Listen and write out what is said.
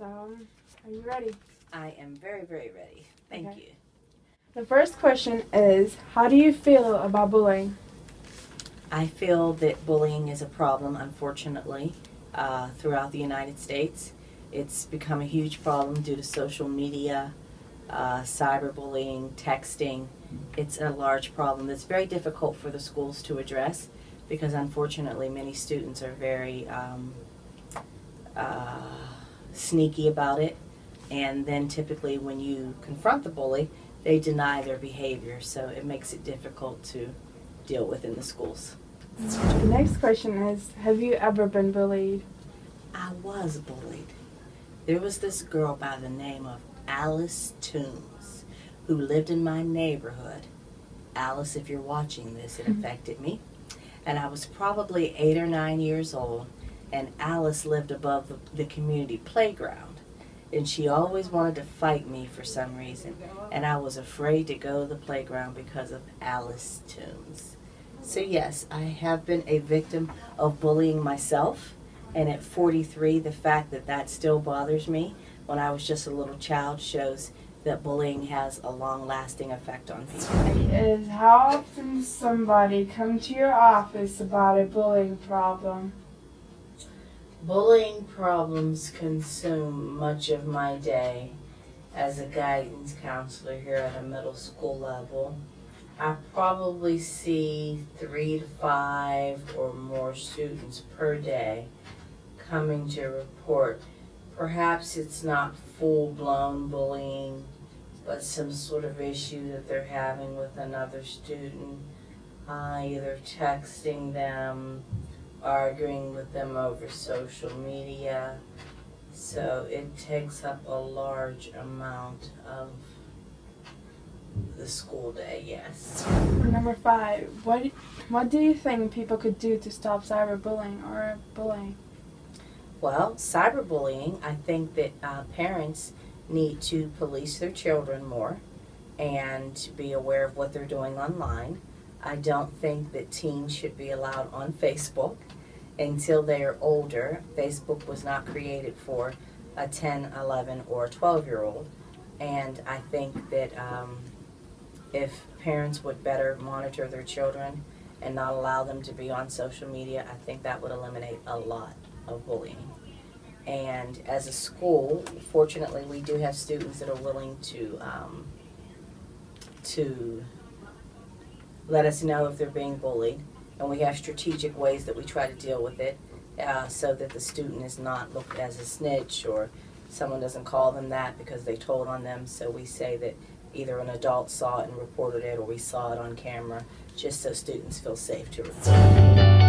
So, are you ready? I am very, very ready. Thank Okay. you. The first question is How do you feel about bullying? I feel that bullying is a problem, unfortunately, uh, throughout the United States. It's become a huge problem due to social media, uh, cyberbullying, texting. It's a large problem that's very difficult for the schools to address because, unfortunately, many students are very um, uh, sneaky about it. And then, typically, when you confront the bully, they deny their behavior, so it makes it difficult to deal with in the schools. The next question is Have you ever been bullied? I was bullied. There was this girl by the name of Alice Toombs who lived in my neighborhood. Alice, if you're watching this, it mm-hmm. affected me. And I was probably eight or nine years old, and Alice lived above the, the community playground. And she always wanted to fight me for some reason. And I was afraid to go to the playground because of Alice Toombs. So, yes, I have been a victim of bullying myself. And at 43, the fact that that still bothers me when I was just a little child shows that bullying has a long lasting effect on people. Is how often somebody come to your office about a bullying problem? Bullying problems consume much of my day as a guidance counselor here at a middle school level. I probably see three to five or more students per day coming to report. Perhaps it's not full blown bullying, but some sort of issue that they're having with another student, uh, either texting them, arguing with them over social media. So it takes up a large amount of the school day, yes. Number five, what what do you think people could do to stop cyberbullying or bullying? Well, cyberbullying, I think that uh, parents need to police their children more and be aware of what they're doing online. I don't think that teens should be allowed on Facebook until they are older. Facebook was not created for a 10, 11, or 12 year old. And I think that um, if parents would better monitor their children and not allow them to be on social media, I think that would eliminate a lot of bullying. And as a school, fortunately, we do have students that are willing to um, to let us know if they're being bullied, and we have strategic ways that we try to deal with it, uh, so that the student is not looked as a snitch or someone doesn't call them that because they told on them. So we say that either an adult saw it and reported it, or we saw it on camera, just so students feel safe to report.